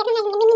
ചേട്ടനായിരുന്നു